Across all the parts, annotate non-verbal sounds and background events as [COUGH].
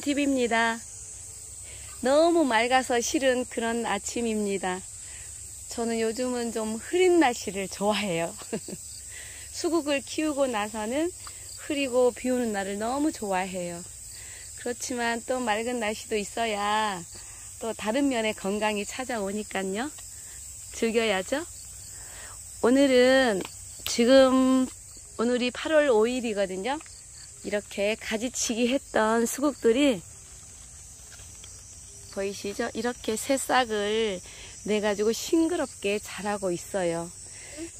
TV입니다. 너무 맑아서 싫은 그런 아침입니다. 저는 요즘은 좀 흐린 날씨를 좋아해요. [LAUGHS] 수국을 키우고 나서는 흐리고 비 오는 날을 너무 좋아해요. 그렇지만 또 맑은 날씨도 있어야 또 다른 면의 건강이 찾아오니까요. 즐겨야죠. 오늘은 지금 오늘이 8월 5일이거든요. 이렇게 가지치기 했던 수국들이 보이시죠? 이렇게 새싹을 내가지고 싱그럽게 자라고 있어요.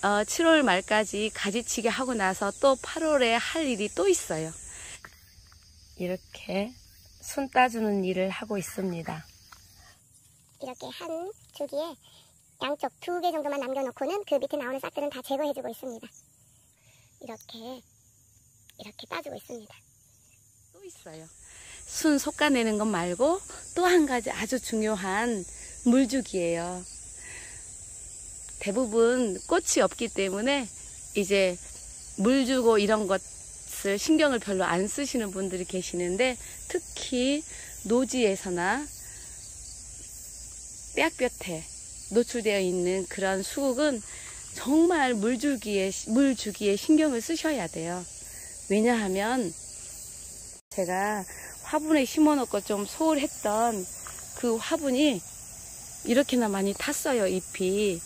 어, 7월 말까지 가지치기 하고 나서 또 8월에 할 일이 또 있어요. 이렇게 손 따주는 일을 하고 있습니다. 이렇게 한 주기에 양쪽 두 개 정도만 남겨놓고는 그 밑에 나오는 싹들은 다 제거해주고 있습니다. 이렇게 이렇게 따주고 있습니다. 또 있어요. 순 솎아내는 것 말고 또 한 가지 아주 중요한 물주기예요. 대부분 꽃이 없기 때문에 이제 물 주고 이런 것을 신경을 별로 안 쓰시는 분들이 계시는데 특히 노지에서나 떼약볕에 노출되어 있는 그런 수국은 정말 물 주기에, 물 주기에 신경을 쓰셔야 돼요. 왜냐하면 제가 화분에 심어 놓고 좀 소홀했던 그 화분이 이렇게나 많이 탔어요, 잎이.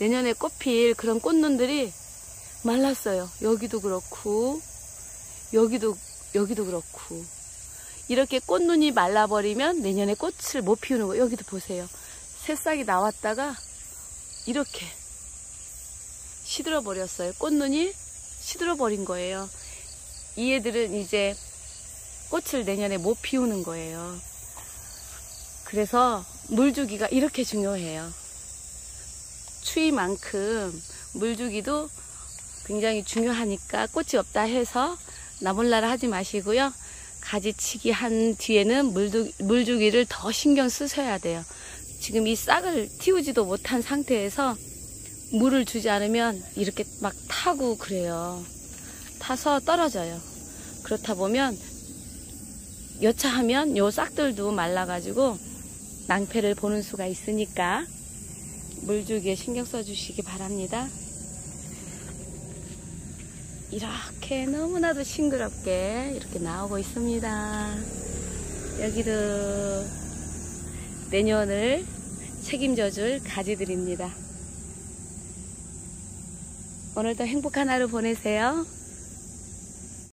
내년에 꽃필 그런 꽃눈들이 말랐어요. 여기도 그렇고, 여기도, 여기도 그렇고. 이렇게 꽃눈이 말라버리면 내년에 꽃을 못 피우는 거. 여기도 보세요. 새싹이 나왔다가 이렇게 시들어 버렸어요. 꽃눈이 시들어 버린 거예요. 이 애들은 이제 꽃을 내년에 못 피우는 거예요. 그래서 물 주기가 이렇게 중요해요. 추위만큼 물 주기도 굉장히 중요하니까 꽃이 없다 해서 나몰라라 하지 마시고요. 가지치기 한 뒤에는 물 주기를 더 신경 쓰셔야 돼요. 지금 이 싹을 틔우지도 못한 상태에서 물을 주지 않으면 이렇게 막 타고 그래요. 타서 떨어져요. 그렇다 보면 여차하면 요 싹들도 말라가지고 낭패를 보는 수가 있으니까 물 주기에 신경 써주시기 바랍니다. 이렇게 너무나도 싱그럽게 이렇게 나오고 있습니다. 여기도 내년을 책임져 줄 가지들입니다. 오늘도 행복한 하루 보내세요.